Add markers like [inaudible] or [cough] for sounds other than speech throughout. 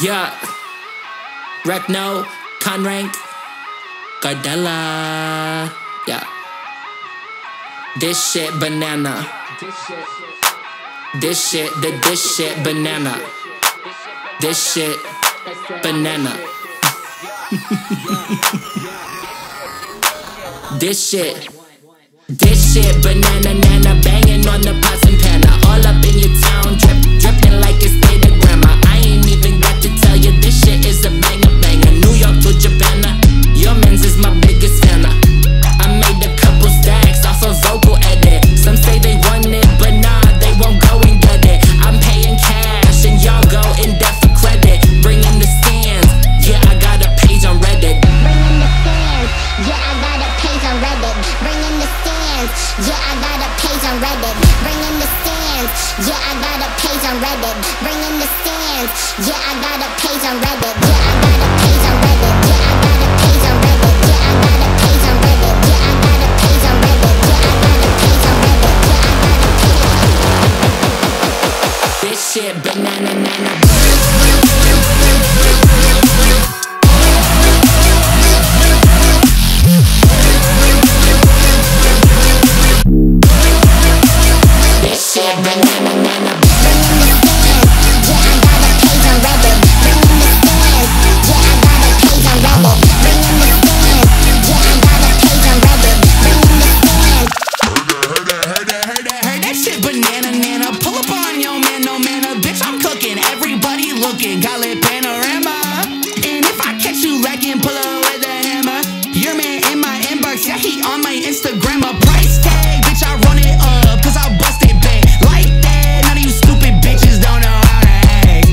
Yeah. Wreckno, Conrank, Gardella. Yeah. This shit banana. This shit, the this shit banana. This shit banana. [laughs] this shit. This shit banana yeah, I got a page on Reddit. Bring in the stands, yeah, I got a page on Reddit. Bring in the stands, yeah, I got a page on Reddit. Yeah, I got a page on Reddit. Yeah, I got a page on Reddit. Yeah, I got a page on Reddit. Yeah, I got a page on Reddit. Yeah, I got a page on Reddit. This shit banana cooking. Everybody looking. Call it panorama. And if I catch you lacking, pull up with a hammer. Your man in my inbox, yeah, he on my Instagram. A price tag, bitch, I run it up. Cause I bust it back. Like that, none of you stupid bitches don't know how to act.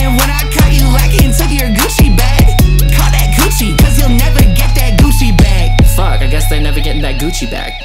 And when I caught you lacking, took your Gucci bag. Call that Gucci, cause you'll never get that Gucci bag. Fuck, I guess they're never getting that Gucci back.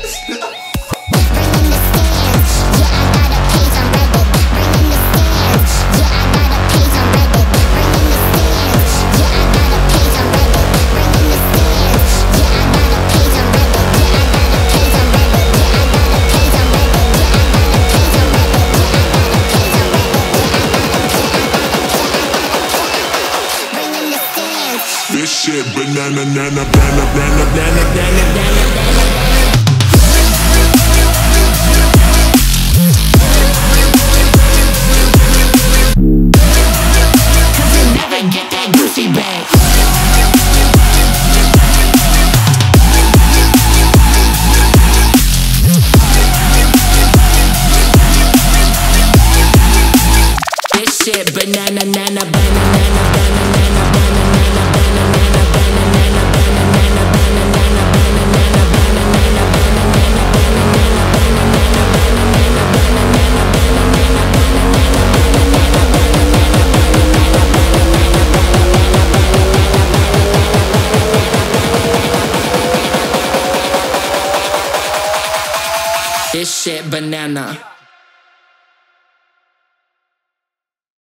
shit Banana, banana, banana, banana, banana, banana, banana Banana, banana, banana, banana. This shit banana.